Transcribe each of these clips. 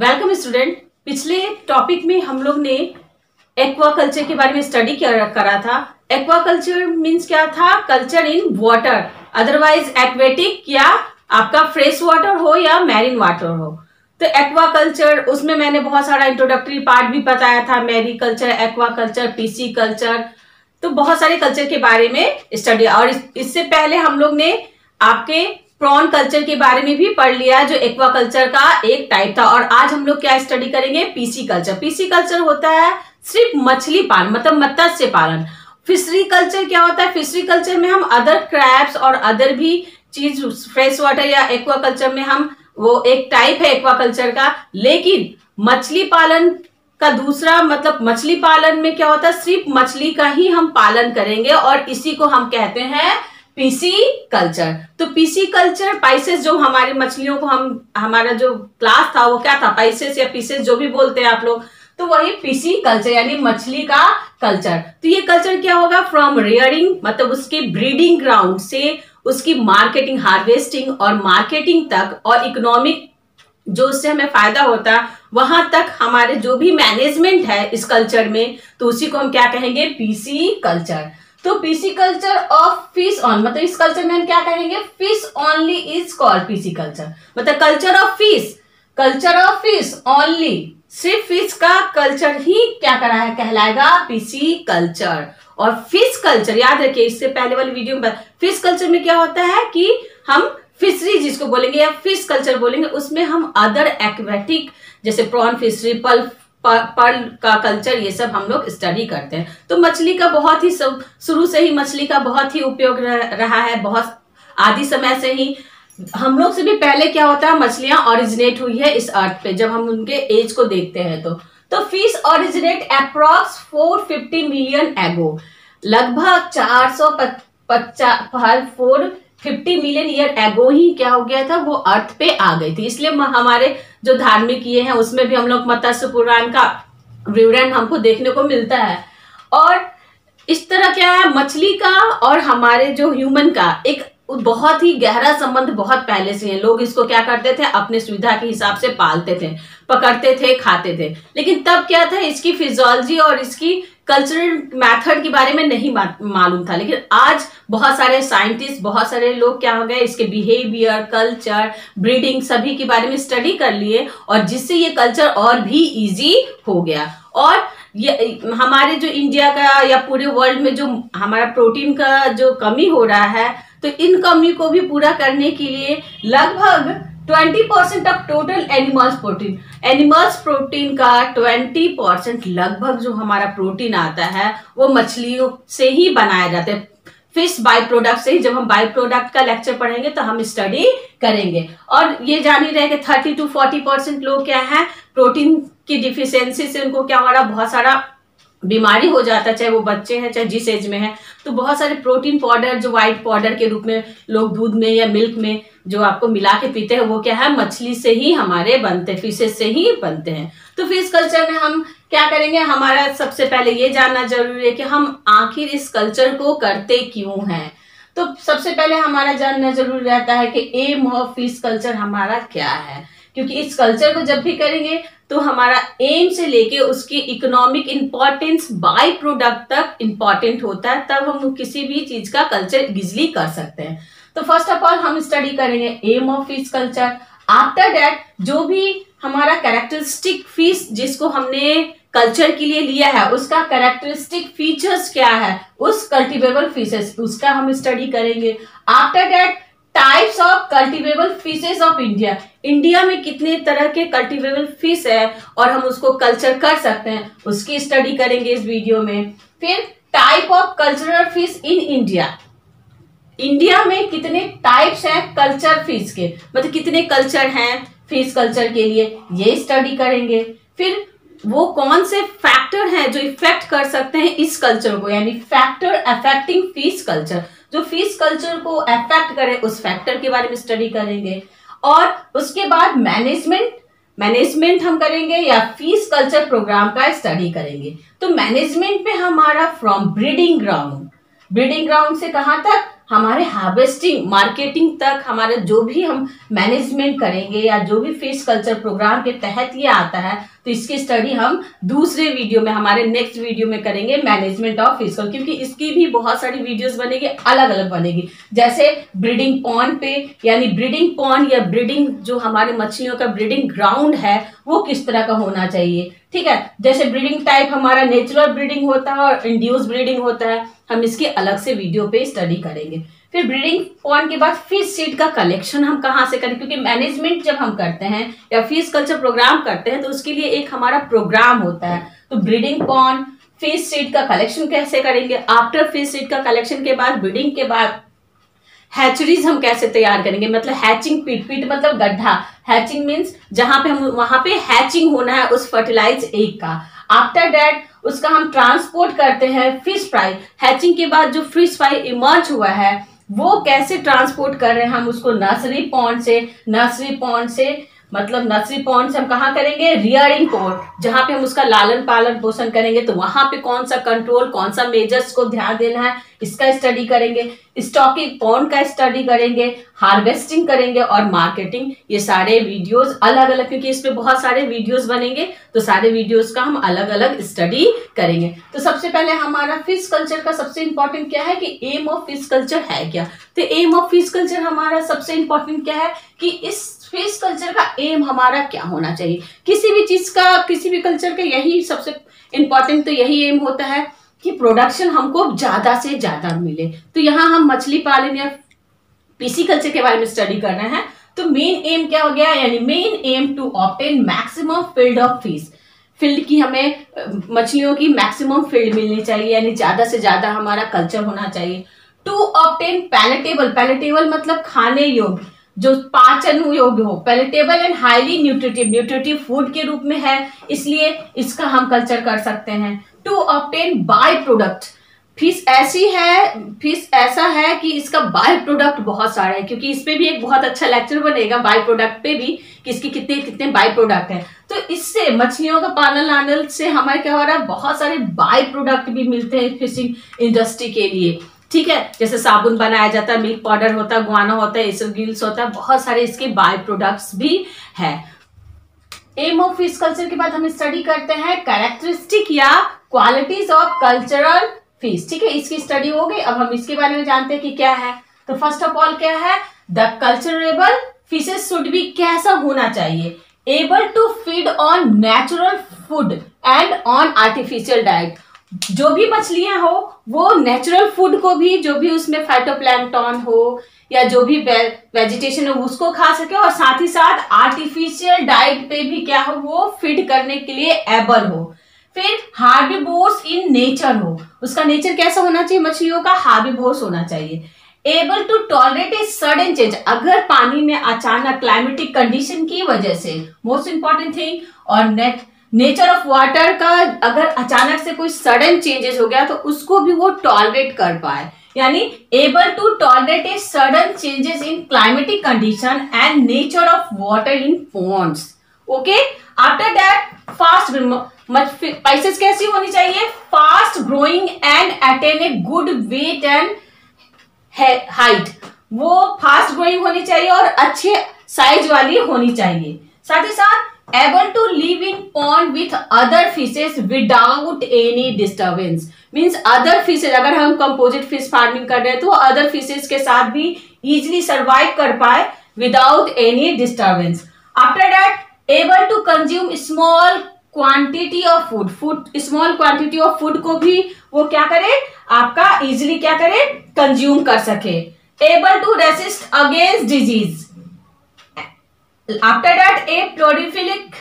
Welcome student पिछले topic में हम लोग ने एक्वाकल्चर के बारे में स्टडी करा था। एक्वाकल्चर मीन्स क्या था? Culture in water otherwise aquatic या आपका फ्रेश वाटर हो या मैरिन वाटर हो। तो एक्वाकल्चर उसमें मैंने बहुत सारा इंट्रोडक्टरी पार्ट भी बताया था। मेरीकल्चर एक्वाकल्चर पीसी कल्चर तो बहुत सारे कल्चर के बारे में स्टडी और इससे पहले हम लोग ने आपके प्रॉन कल्चर के बारे में भी पढ़ लिया जो एक्वा कल्चर का एक टाइप था। और आज हम लोग क्या स्टडी करेंगे? पीसी कल्चर पीसी कल्चर होता है सिर्फ़ मछली पालन मतलब मत्स्य पालन। फिशरी कल्चर क्या होता है? फिशरी कल्चर में हम अदर क्रैप्स और अदर भी चीज़ फ्रेश वाटर या एक्वा कल्चर में हम वो एक टाइप है एक्वा कल्चर का। लेकिन मछली पालन का दूसरा मतलब मछली पालन में क्या होता है? सिर्फ़ मछली का ही हम पालन करेंगे और इसी को हम कहते हैं पीसी कल्चर तो पीसी कल्चर पाइसेस जो हमारी मछलियों को हम, हमारा जो क्लास था, वो क्या था? पाइसेस या पीसेस जो भी बोलते हैं आप लोग तो वही पीसी कल्चर यानी मछली का कल्चर तो ये कल्चर क्या होगा? फ्रॉम रेयरिंग मतलब उसके ब्रीडिंग ग्राउंड से उसकी मार्केटिंग हार्वेस्टिंग और मार्केटिंग तक और इकोनॉमिक जो उससे हमें फ़ायदा होता है वहाँ तक हमारे जो भी मैनेजमेंट है इस कल्चर में तो उसी को हम क्या कहेंगे? पीसी कल्चर तो pisciculture of fish on मतलब इस कल्चर में हम क्या कहेंगे fish only is called pisciculture मतलब culture of fish culture of fish only सिर्फ़ फ़िश का कल्चर ही क्या करा है? कहलाएगा पीसी कल्चर और फ़िश कल्चर याद रखिए, इससे पहले वाली वीडियो में फ़िश कल्चर में क्या होता है कि हम फिशरी जिसको बोलेंगे या फ़िश कल्चर बोलेंगे, उसमें हम अदर एक्वेटिक जैसे प्रॉन फिशरी पल्प पर्ल का कल्चर ये सब हम लोग स्टडी करते हैं। तो मछली का बहुत ही शुरू से ही मछली का बहुत ही उपयोग रहा है, बहुत आदि समय से ही। हम लोग से भी पहले क्या होता है, मछलियाँ ओरिजिनेट हुई है इस अर्थ पे, जब हम उनके एज को देखते हैं तो। तो फ़िश ओरिजिनेट अप्रॉक्स 450 मिलियन एगो लगभग चार सौ पचास four fifty million year ago ही क्या हो गया था? वो अर्थ पे आ गई थी। इसलिए हमारे जो धार्मिक ये हैं, उसमें भी हम लोग मत्स्य पुराण का विवरण हमको देखने को मिलता है। और इस तरह क्या है? मछली का और हमारे जो ह्यूमन का एक बहुत ही गहरा संबंध बहुत पहले से है। लोग इसको क्या करते थे? अपने सुविधा के हिसाब से पालते थे, पकड़ते थे, खाते थे। लेकिन तब क्या था? इसकी फिजोलॉजी और इसकी कल्चरल मेथड के बारे में नहीं मालूम था, लेकिन आज बहुत सारे साइंटिस्ट बहुत सारे लोग क्या हो गए, इसके बिहेवियर कल्चर ब्रीडिंग सभी के बारे में स्टडी कर लिए और जिससे ये कल्चर और भी इजी हो गया। और ये, हमारे जो इंडिया का या पूरे वर्ल्ड में जो हमारा प्रोटीन का जो कमी हो रहा है तो इन कमी को भी पूरा करने के लिए लगभग 20 percent of total animals protein animals protein का 20 परसेंट लगभग जो हमारा प्रोटीन आता है, वो मछलियों से ही बनाया जाता है। फ़िश बाई प्रोडक्ट से ही, जब हम बाई प्रोडक्ट का लेक्चर पढ़ेंगे तो हम स्टडी करेंगे। और ये जान ही रहे कि थर्टी टू फोर्टी परसेंट लोग क्या है? प्रोटीन की डिफिशियंसी से उनको क्या हो रहा बहुत सारा बीमारी हो जाता है, चाहे वो बच्चे हैं, चाहे जिस एज में है तो बहुत सारे प्रोटीन पाउडर, जो व्हाइट पाउडर के रूप में लोग दूध में या मिल्क में जो आपको मिला के पीते हैं, वो क्या है, मछली से ही हमारे बनते हैं फिशेज से ही बनते हैं। तो फ़िश कल्चर में हम क्या करेंगे, हमारा सबसे पहले ये जानना ज़रूरी है कि हम आखिर इस कल्चर को करते क्यों हैं। तो सबसे पहले हमारा जानना ज़रूरी रहता है कि एम ऑफ़ फ़िश कल्चर हमारा क्या है। क्योंकि इस कल्चर को जब भी करेंगे तो हमारा एम से लेके उसकी इकोनॉमिक इंपॉर्टेंस बाय प्रोडक्ट तक इंपॉर्टेंट होता है, तब हम किसी भी चीज़ का कल्चर इजिली कर सकते हैं। तो फ़र्स्ट ऑफ़ ऑल हम स्टडी करेंगे aim of fish culture after that जो भी हमारा कैरेक्टरिस्टिक फ़िश जिसको हमने कल्चर के लिए लिया है, उसका कैरेक्टरिस्टिक फीचर्स क्या है, उस कल्टिवेबल फिशेस उसका हम स्टडी करेंगे। After that types of cultivable fishes of India India में कितने तरह के कल्टिवेबल फ़िश है और हम उसको कल्चर कर सकते हैं, उसकी स्टडी करेंगे इस वीडियो में। फिर type of cultural fish in India India में कितने टाइप्स हैं कल्चर फ़िश के? मतलब कितने कल्चर हैं फ़िश कल्चर के लिए? ये स्टडी करेंगे। फिर वो कौन से फैक्टर हैं जो इफ़ेक्ट कर सकते हैं इस कल्चर को? यानी फैक्टर अफेक्टिंग फ़िश कल्चर जो फ़ीस कल्चर को अफेक्ट करे, उस फैक्टर के बारे में स्टडी करेंगे। और उसके बाद मैनेजमेंट मैनेजमेंट हम करेंगे या फ़ीस कल्चर प्रोग्राम का स्टडी करेंगे। तो मैनेजमेंट में हमारा from breeding ground breeding ground से कहाँ तक? हमारे हार्वेस्टिंग मार्केटिंग तक हमारे जो भी हम मैनेजमेंट करेंगे या जो भी फ़िश कल्चर प्रोग्राम के तहत ये आता है तो इसकी स्टडी हम दूसरे वीडियो में, हमारे नेक्स्ट वीडियो में करेंगे मैनेजमेंट ऑफ़ फ़िश क्योंकि इसकी भी बहुत सारी वीडियोस बनेगी अलग अलग बनेगी। जैसे ब्रीडिंग पॉन पे, यानी ब्रीडिंग पॉन्ड या ब्रीडिंग जो हमारे मछलियों का ब्रीडिंग ग्राउंड है, वो किस तरह का होना चाहिए? ठीक है? जैसे ब्रीडिंग टाइप हमारा नेचुरल ब्रीडिंग होता है और इंड्यूस ब्रीडिंग होता है, हम इसके अलग से वीडियो पे स्टडी करेंगे। फिर ब्रीडिंग पॉइंट के बाद फ़िश सीड का कलेक्शन हम कहाँ से करें? क्योंकि मैनेजमेंट जब हम करते हैं या फ़िश कल्चर प्रोग्राम करते हैं तो उसके लिए एक हमारा प्रोग्राम होता है। तो ब्रीडिंग पॉन्ड फ़िश सीड का कलेक्शन कैसे करेंगे? आफ्टर फ़िश सीड का कलेक्शन के बाद ब्रीडिंग के बाद हैचरीज हम कैसे तैयार करेंगे? मतलब हैचिंग पीट पीट मतलब गड्ढा। हैचिंग मीन्स जहाँ पे हम, वहाँ पे हैचिंग होना है उस फर्टिलाइज एग का। आफ्टर दैट उसका हम ट्रांसपोर्ट करते हैं फ़िश फ्राई हैचिंग के बाद जो फ़िश फ्राई इमर्ज हुआ है वो कैसे ट्रांसपोर्ट कर रहे हैं हम उसको नर्सरी पॉन्ड से नर्सरी पॉन्ड से मतलब नर्सरी पॉन्ड से हम कहा करेंगे? रियरिंग पॉन्ड जहाँ पे हम उसका लालन पालन पोषण करेंगे तो वहाँ पे कौन सा कंट्रोल कौन सा मेजर्स को ध्यान देना है इसका स्टडी करेंगे? स्टॉकिंग पॉन्ड का स्टडी करेंगे हार्वेस्टिंग करेंगे और मार्केटिंग ये सारे वीडियोस अलग अलग क्योंकि इसमें बहुत सारे वीडियोस बनेंगे तो सारे वीडियोस का हम अलग अलग स्टडी करेंगे। तो सबसे पहले हमारा फ़िश कल्चर का सबसे इंपॉर्टेंट क्या है कि एम ऑफ़ फ़िश कल्चर है क्या? तो एम ऑफ़ फ़िश कल्चर हमारा सबसे इंपॉर्टेंट क्या है कि इस फ़िश कल्चर का एम हमारा क्या होना चाहिए? किसी भी चीज़ का, किसी भी कल्चर का यही सबसे इंपॉर्टेंट तो यही एम होता है। कि प्रोडक्शन हमको ज़्यादा से ज़्यादा मिले। तो यहाँ हम मछली पालन या पीसी कल्चर के बारे में स्टडी कर रहे हैं। तो मेन एम क्या हो गया? यानी main aim to obtain maximum field of fish field की हमें मछलियों की मैक्सिमम फ़ील्ड मिलनी चाहिए। यानी ज़्यादा से ज़्यादा हमारा कल्चर होना चाहिए। टू ऑप्टेन पैलेटेबल पैलेटेबल मतलब खाने योग्य। जो पाचन योग्य हो palatable and highly nutritive nutritive food के रूप में है, इसलिए इसका हम कल्चर कर सकते हैं। To obtain by product fish ऐसी है फ़िश ऐसा है कि इसका बाय प्रोडक्ट बहुत सारा है, क्योंकि इस पे भी एक बहुत अच्छा लेक्चर बनेगा बाय प्रोडक्ट पे भी, कि इसके कितने कितने बाय प्रोडक्ट हैं। तो इससे मछलियों का पालन लालन से हमारे क्या हो रहा है, बहुत सारे बाय प्रोडक्ट भी मिलते हैं फिशिंग इंडस्ट्री के लिए। ठीक है? जैसे साबुन बनाया जाता है मिल्क पाउडर होता है गुआना होता है एसर गिल्स होता है, बहुत सारे इसके बाय प्रोडक्ट्स भी है। एम ऑफ़ फ़िश कल्चर के बाद हम स्टडी करते हैं कैरेक्टरिस्टिक या क्वालिटीज ऑफ़ कल्चरल फ़िश ठीक है? इसकी स्टडी हो गई, अब हम इसके बारे में जानते हैं कि क्या है। तो फ़र्स्ट ऑफ़ ऑल क्या है? द कल्चरेबल फिशेस शुड भी कैसा होना चाहिए? Able to feed on natural food and on artificial diet जो भी मछलियाँ हो, वो नेचुरल फ़ूड को भी, जो भी उसमें फाइटोप्लैंक्टन हो, या जो भी वेजिटेशन हो, उसको खा सके। और साथ ही साथ आर्टिफिशियल डाइट पे भी क्या हो, वो फ़ीड करने के लिए एबल हो। फिर हार्बीबोर्स इन नेचर हो। उसका नेचर कैसा होना चाहिए मछलियों का? हार्बीबोर्स होना चाहिए। Able to tolerate a sudden change अगर पानी में अचानक क्लाइमेटिक कंडीशन की वजह से मोस्ट इंपॉर्टेंट थिंग और नेट नेचर ऑफ़ वाटर का अगर अचानक से कोई सडन चेंजेस हो गया तो उसको भी वो टॉलरेट कर पाए। यानी able to tolerate a sudden changes in climatic condition and nature of water in ponds. Okay? After that, fast species कैसी होनी चाहिए? Fast growing and attain a good weight and height. वो फास्ट ग्रोइंग होनी चाहिए और अच्छे size वाली होनी चाहिए। साथ ही साथ able to live in pond with other fishes without any disturbance means other fishes अगर हम कंपोजिट फ़िश फ़ार्मिंग कर रहे हैं तो अदर फिशेज के साथ भी इजिली सर्वाइव कर पाए without any disturbance after that able to consume small quantity of food food small quantity of food को भी वो क्या करे? आपका इजिली क्या करे? कंज्यूम कर सके. Able to resist against disease after that a prolific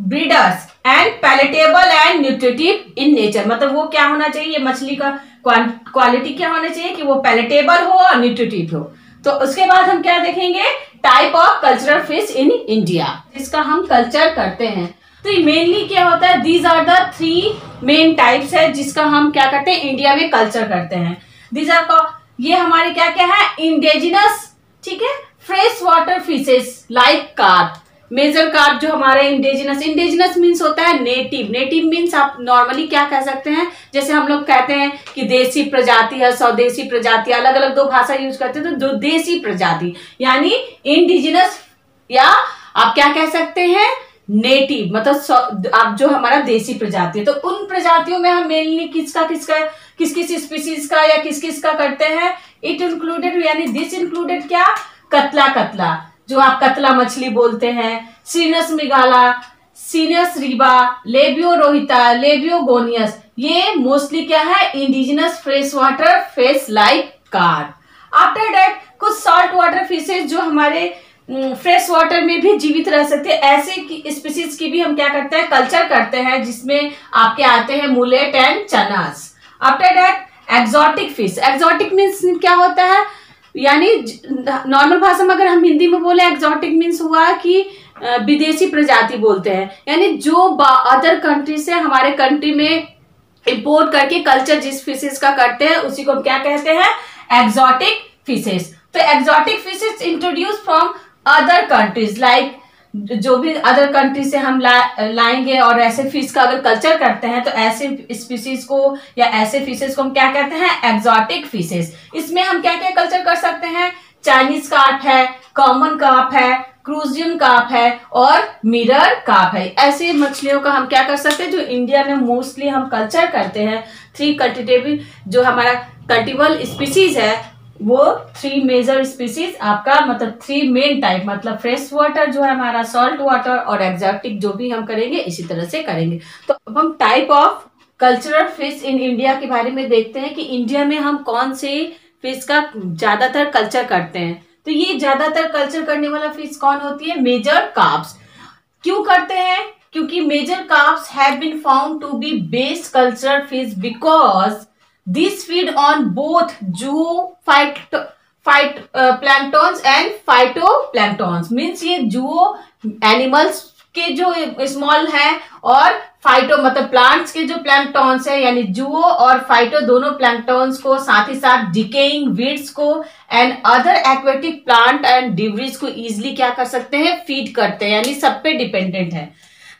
breeders and palatable and nutritive in nature मतलब वो क्या होना चाहिए? मछली का क्वालिटी क्या होना चाहिए? कि वो पैलेटेबल हो और न्यूट्रिटिव हो। तो उसके बाद हम क्या देखेंगे? Type of cultural fish in India जिसका हम कल्चर करते हैं। तो मेनली क्या होता है? These are the three main types है, जिसका हम क्या करते हैं? इंडिया में कल्चर करते हैं। दीज आर ये हमारे क्या क्या है? इंडेजिनस ठीक है? Fresh water fishes like carp major carp जो हमारे इंडिजिनस इंडिजिनस मीन्स होता है नेटिव नेटिव मीन्स आप नॉर्मली क्या कह सकते हैं? जैसे हम लोग कहते हैं कि देसी प्रजाति है, स्वदेशी प्रजाति अलग अलग दो भाषा यूज़ करते हैं तो दो देसी प्रजाति, यानी इंडिजिनस या आप क्या कह सकते हैं? नेटिव मतलब आप जो हमारा देसी प्रजाति है तो उन प्रजातियों में हम मेनली किसका किसका किस किस स्पीसीज का या किस किस का करते हैं? इट इंक्लूडेड यानी दिस इंक्लूडेड क्या? कतला कतला, जो आप कतला मछली बोलते हैं। Cirrhinus mrigala Cirrhinus reba, Labeo rohita, Labeo gonius, ये मोस्टली क्या है? Indigenous fresh water fish like carp after that कुछ सॉल्ट वाटर फिशेज जो हमारे फ्रेश वाटर में भी जीवित रह सकते हैं। ऐसे की स्पीसीज की भी हम क्या करते हैं? कल्चर करते हैं, जिसमें आपके आते हैं mullet and chanos after that exotic fish exotic means क्या होता है? यानी नॉर्मल भाषा में अगर हम हिंदी में बोले एक्जॉटिक मीन्स हुआ कि विदेशी प्रजाति बोलते हैं। यानी जो अदर कंट्री से हमारे कंट्री में इम्पोर्ट करके कल्चर जिस फिशेज का करते हैं, उसी को हम क्या कहते हैं? एक्जॉटिक फिशेज तो exotic fishes introduced from other countries like जो भी अदर कंट्री से हम ला, लाएँगे और ऐसे फ़िश का अगर कल्चर करते हैं तो ऐसे स्पीसीज को या ऐसे फिशेज को हम क्या कहते हैं? एक्सोटिक फिशेज इसमें हम क्या क्या कल्चर कर सकते हैं? चाइनीज़ कार्प है कॉमन कार्प है क्रूजियन काप है और मिरर काप है. ऐसे मछलियों का हम क्या कर सकते हैं? जो इंडिया में मोस्टली हम कल्चर करते हैं थ्री कल्टिटेबल जो हमारा कल्टिबल स्पीसीज है वो थ्री मेजर स्पीसीज आपका मतलब थ्री मेन टाइप मतलब फ्रेश वाटर जो है हमारा सॉल्ट वाटर और एग्जॉटिक जो भी हम करेंगे, इसी तरह से करेंगे। तो अब हम type of cultural fish in India के बारे में देखते हैं कि इंडिया में हम कौन से फ़िश का ज़्यादातर कल्चर करते हैं। तो ये ज़्यादातर कल्चर करने वाला फ़िश कौन होती है? मेजर काप्स क्यों करते हैं? क्योंकि major carps have been found to be best culture fish because These feed on both zoophyte phyte planktons and phytoplanktons means ये जुओ एनिमल्स के जो स्मॉल है और फाइटो मतलब प्लांट्स के जो प्लैंक्टॉन्स है, यानी जुओ और फाइटो दोनों प्लैंक्टॉन्स को साथ ही साथ डिकेइंग वीड्स को and other aquatic plant and debris को इजिली क्या कर सकते हैं? फ़ीड करते हैं, यानी सब पे डिपेंडेंट है।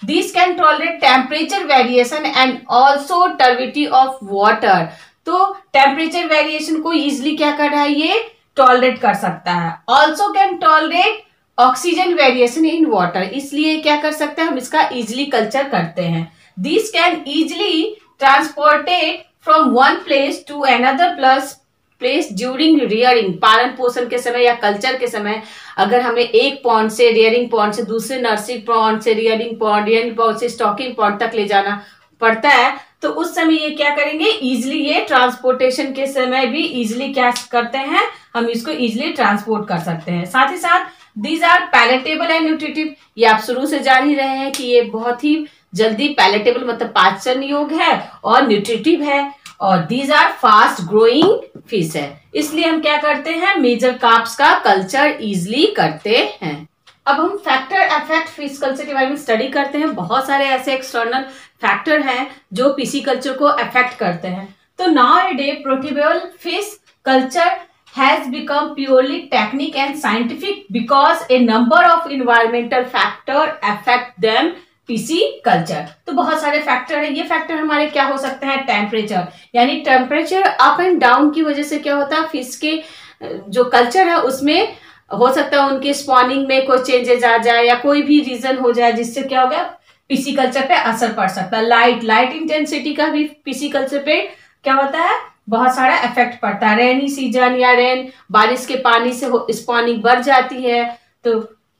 This can tolerate temperature variation and also turbidity of water तो टेम्परेचर वेरिएशन को इजिली क्या कर रहा है? ये टॉलरेट कर सकता है। Also can tolerate oxygen variation in water इसलिए क्या कर सकते हैं? हम इसका इजिली कल्चर करते हैं। This can easily transported from one place to another plus place during rearing पालन पोषण के समय या कल्चर के समय। अगर हमें एक पॉन्ड से रियरिंग पॉन्ड से दूसरे नर्सिंग पॉन्ड से रियरिंग पॉन्ड रियरिंग पॉन्ड से स्टॉकिंग पॉन्ड तक ले जाना पड़ता है तो उस समय ये क्या करेंगे? इजिली ये ट्रांसपोर्टेशन के समय भी इजिली क्या करते हैं? हम इसको इजिली ट्रांसपोर्ट कर सकते हैं। साथ ही साथ these are palatable and nutritive ये आप शुरू से जान ही रहे हैं कि ये बहुत ही जल्दी पैलेटेबल मतलब पाचन योग है और न्यूट्रिटिव है और these are fast growing fish है। इसलिए हम क्या करते हैं? मेजर काप्स का कल्चर इजिली करते हैं। अब हम फैक्टर इफ़ेक्ट फ़िश कल्चर के बारे में स्टडी करते हैं। बहुत सारे ऐसे एक्सटर्नल फैक्टर हैं जो पीसी कल्चर को अफेक्ट करते हैं। तो now day प्रोटीबल fish culture has become purely technique and scientific because a number of environmental factor affect them pisciculture तो बहुत सारे फैक्टर है। ये फैक्टर हमारे क्या हो सकते हैं? टेम्परेचर यानी टेम्परेचर अप एंड डाउन की वजह से क्या होता है? फ़िश के जो कल्चर है, उसमें हो सकता है उनके स्पॉनिंग में कोई चेंजेस आ जाए या कोई भी रीजन हो जाए जिससे क्या हो गया पीसी कल्चर पे असर पड़ सकता है। लाइट लाइट इंटेंसिटी का भी पीसी कल्चर पे क्या होता है? बहुत सारा इफ़ेक्ट पड़ता है। रेनी सीज़न या रेन बारिश के पानी से स्पॉनिंग बढ़ जाती है। तो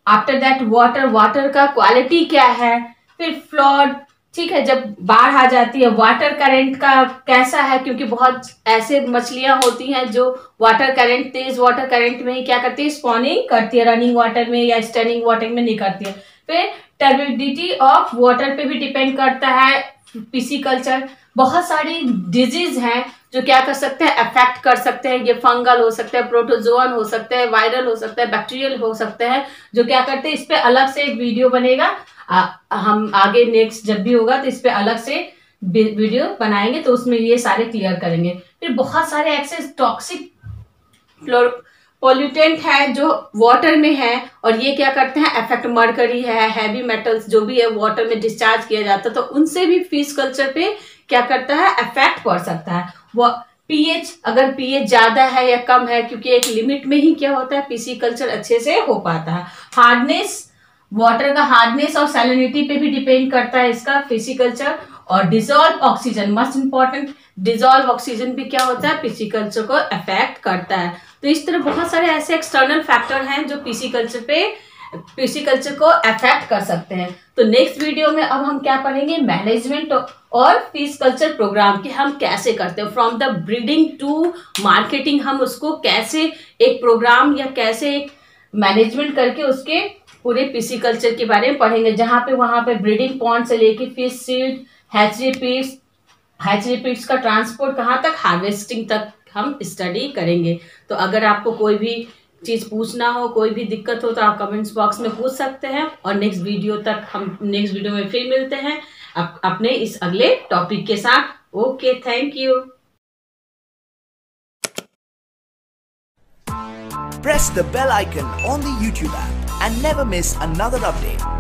आफ्टर दैट वाटर वाटर का क्वालिटी क्या है? फिर फ्लड ठीक है, जब बाढ़ आ जाती है वाटर करंट का कैसा है? क्योंकि बहुत ऐसे मछलियाँ होती हैं जो वाटर करंट तेज वाटर करंट में ही क्या करती है? स्पॉनिंग करती है रनिंग वाटर में या स्टर्निंग वाटर में नहीं करती है। फिर टर्बिडिटी ऑफ़ वाटर पे भी डिपेंड करता है पीसी कल्चर बहुत सारी डिज़ीज़ हैं जो क्या कर सकते हैं? अफेक्ट कर सकते हैं। ये फंगल हो सकते हैं प्रोटोजोन हो सकते हैं वायरल हो सकते हैं बैक्टीरियल हो सकते हैं, जो क्या करते हैं? इस पे अलग से एक वीडियो बनेगा। आ, हम आगे नेक्स्ट जब भी होगा तो इस पर अलग से वीडियो बनाएँगे तो उसमें ये सारे क्लियर करेंगे। फिर बहुत सारे एक्सेस टॉक्सिक पोल्यूटेंट है जो वाटर में है और ये क्या करते हैं? इफ़ेक्ट मरकरी है हैवी मेटल्स जो भी है वाटर में डिस्चार्ज किया जाता है तो उनसे भी फ़िश कल्चर पे क्या करता है? इफ़ेक्ट पड़ सकता है। वो पीएच अगर पीएच ज़्यादा है या कम है क्योंकि एक लिमिट में ही क्या होता है? पीसी कल्चर अच्छे से हो पाता है। हार्डनेस वाटर का हार्डनेस और सैलिनिटी पे भी डिपेंड करता है इसका फिजिकल्चर और dissolve oxygen must important dissolve oxygen भी क्या होता है? पिसिकल्चर को अफेक्ट करता है। तो इस तरह बहुत सारे ऐसे एक्सटर्नल फैक्टर हैं जो पिसिकल्चर पे पिसिकल्चर को अफेक्ट कर सकते हैं। तो नेक्स्ट वीडियो में अब हम क्या पढ़ेंगे? मैनेजमेंट और फ़िश कल्चर प्रोग्राम कि हम कैसे करते हैं। From the breeding to marketing हम उसको कैसे एक प्रोग्राम या कैसे एक मैनेजमेंट करके उसके पूरे पीसी कल्चर के बारे में पढ़ेंगे जहाँ पे वहाँ पे ब्रीडिंग पॉइंट से लेके fish seed hatchery pits hatchery pits का ट्रांसपोर्ट कहाँ तक? हार्वेस्टिंग तक हम स्टडी करेंगे। तो अगर आपको कोई भी चीज़ पूछना हो कोई भी दिक्कत हो तो आप कमेंट्स बॉक्स में पूछ सकते हैं और नेक्स्ट वीडियो तक हम नेक्स्ट वीडियो में फिर मिलते हैं अप, अपने इस अगले टॉपिक के साथ। Okay thank you Press the bell icon on the YouTube app. And never miss another update.